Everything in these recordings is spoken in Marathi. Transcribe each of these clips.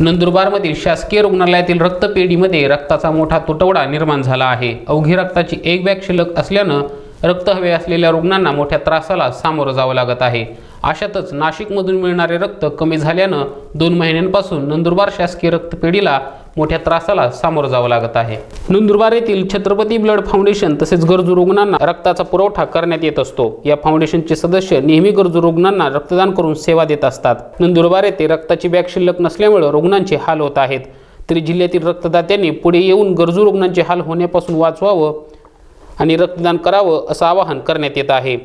नंदुरबारमधील शासकीय रुग्णालयातील रक्तपेढीमध्ये रक्ताचा मोठा तुटवडा निर्माण झाला आहे. अवघी रक्ताची एक बॅग शिल्लक असल्यानं रक्त हवे असलेल्या रुग्णांना मोठ्या त्रासाला सामोरं जावं लागत आहे. अशातच नाशिकमधून मिळणारे रक्त कमी झाल्यानं दोन महिन्यांपासून नंदुरबार शासकीय रक्तपेढीला मोठ्या त्रासाला सामोरं जावं लागत आहे. नंदुरबार येथील छत्रपती ब्लड फाउंडेशन तसेच गरजू रुग्णांना रक्ताचा पुरवठा करण्यात येत असतो. या फाउंडेशनचे सदस्य नेहमी गरजू रुग्णांना रक्तदान करून सेवा देत असतात. नंदुरबार येथे रक्ताची बॅग शिल्लक नसल्यामुळे रुग्णांचे हाल होत आहेत. तरी जिल्ह्यातील रक्तदात्यांनी पुढे येऊन गरजू रुग्णांचे हाल होण्यापासून वाचवावं आणि रक्तदान करावं असं आवाहन करण्यात येत आहे.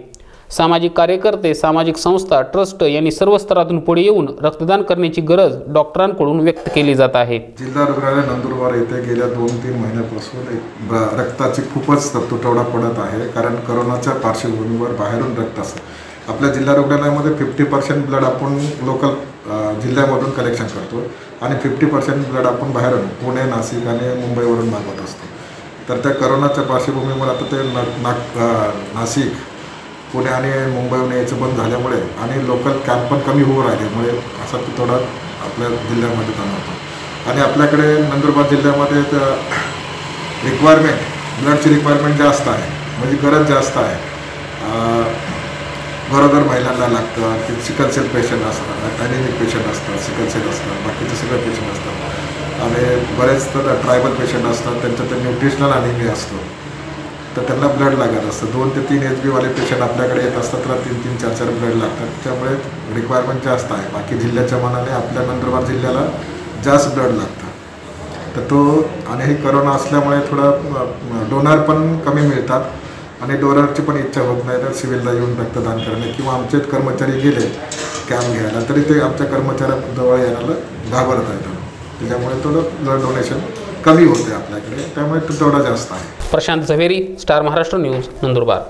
सामाजिक कार्यकर्ते सामाजिक संस्था ट्रस्ट यांनी सर्व स्तरातून पुढे येऊन रक्तदान करण्याची गरज डॉक्टरांकडून व्यक्त केली जात आहे. जिल्हा रुग्णालय नंदुरबार येथे गेल्या दोन तीन महिन्यापासून एक रक्ताची खूपच तुटवडा पडत आहे कारण करोनाच्या पार्श्वभूमीवर बाहेरून रक्त असतं. आपल्या जिल्हा रुग्णालयामध्ये फिफ्टी पर्सेंट ब्लड आपण लोकल जिल्ह्यामधून कलेक्शन करतो आणि फिफ्टी पर्सेंट ब्लड आपण बाहेरून पुणे नाशिक आणि मुंबईवरून मागवत असतो. तर त्या करोनाच्या पार्श्वभूमीवर आता ते ना नाग नाशिक पुणे आणि मुंबईहून यायचं बंद झाल्यामुळे आणि लोकल कॅम्प पण कमी होऊ राहिल्यामुळे असा तुटवडा आपल्या जिल्ह्यामध्ये जाणवतो आणि आपल्याकडे नंदुरबार जिल्ह्यामध्ये रिक्वायरमेंट ब्लडची रिक्वायरमेंट जास्त आहे. म्हणजे गरज जास्त आहे. अं, गरोदर महिलांना लागतं की सिकल सेल पेशंट असतात ॲनिमिक पेशंट असतात सिकल सेल असतात बाकीचे सगळे पेशंट असतात. आणि बरेच तर ट्रायबल पेशंट असतात त्यांचं तर न्यूट्रिशनल ॲनिमी असतो. तर त्यांना ब्लड लागत असतं. दोन ते तीन एच बीवाले पेशंट आपल्याकडे येत असतात तर तीन तीन चार चार ब्लड लागतात. त्यामुळे रिक्वायरमेंट जास्त आहे. बाकी जिल्ह्याच्या मनाने आपल्या नंदुरबार जिल्ह्याला जास्त ब्लड लागतं. तर तो आणि हे करोना असल्यामुळे थोडं डोनर पण कमी मिळतात आणि डोनरची पण इच्छा होत नाही. तर सिव्हिलला येऊन रक्तदान करणे किंवा आमचे कर्मचारी गेले कॅम्प घ्यायला तरी ते आमच्या कर्मचाऱ्याजवळ यायला घाबरत आहेत. त्याच्यामुळे थोडं ब्लड डोनेशन कमी होते आपल्याकडे त्यामुळे तो तेवढा जास्त आहे. Prashant Zaveri star Maharashtra news Nandurbar.